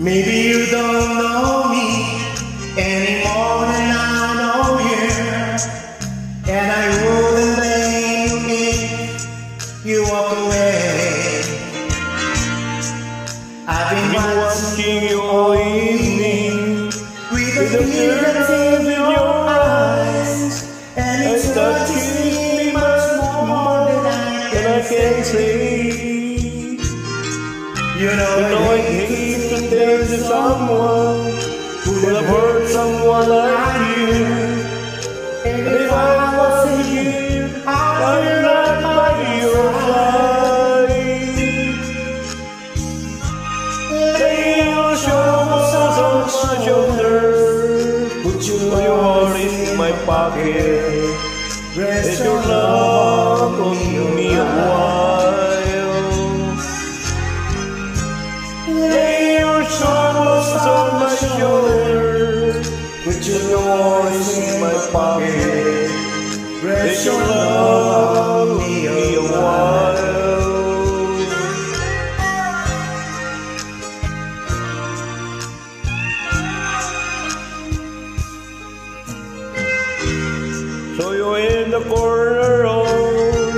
Maybe you don't know me anymore than I know you, and I wouldn't blame you if you walk away. I've been, watching you all evening with a feeling in your eyes, and it's touching me much more than I can, say. You know, you know I hate that someone would have hurt someone like you. And if I was you, be right by your side. Shoulders on my shoulder. Put your Put your heart in my pocket. rest your love in the corner on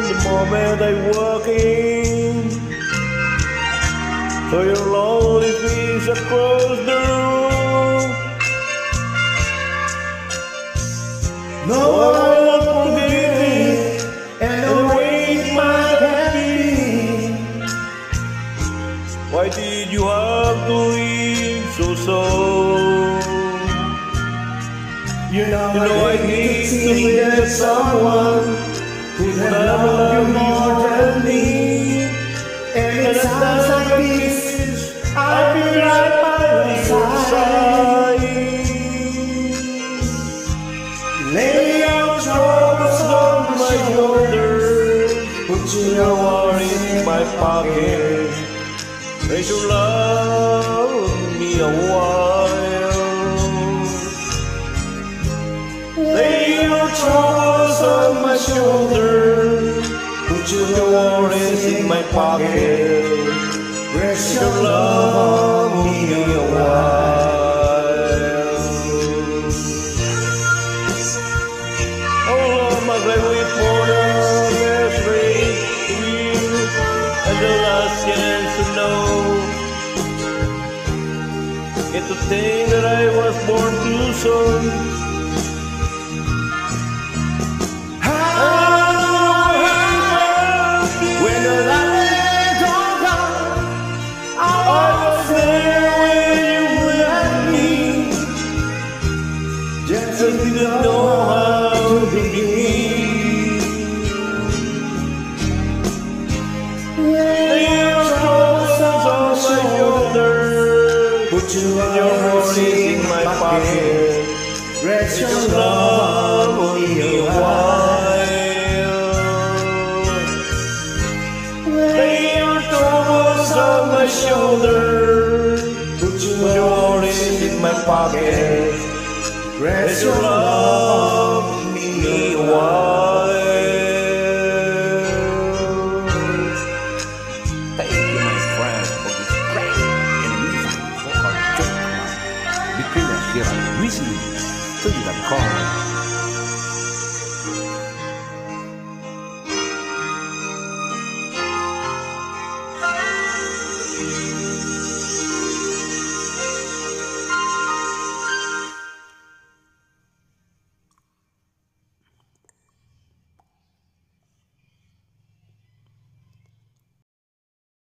the moment I walk in. So your lonely face across the room. No one I will won't forgive me, and way might have. Why did you have to leave someone who loved you more than me. And in times like this, be be right by your side. Lay your troubles on my shoulder. Put Your heart in my pocket. Let your love me a while. Lay your troubles on my shoulder. Put Your is in my pocket. Rest Your love love me a while. Oh Lord, wait for the best race you and the last chance to know? It's a thing that I was born too soon. Shoulder. Put your Your heart heart is in my pocket. Rest Your shoulder put your love me while. Yes, we see. So you got to call.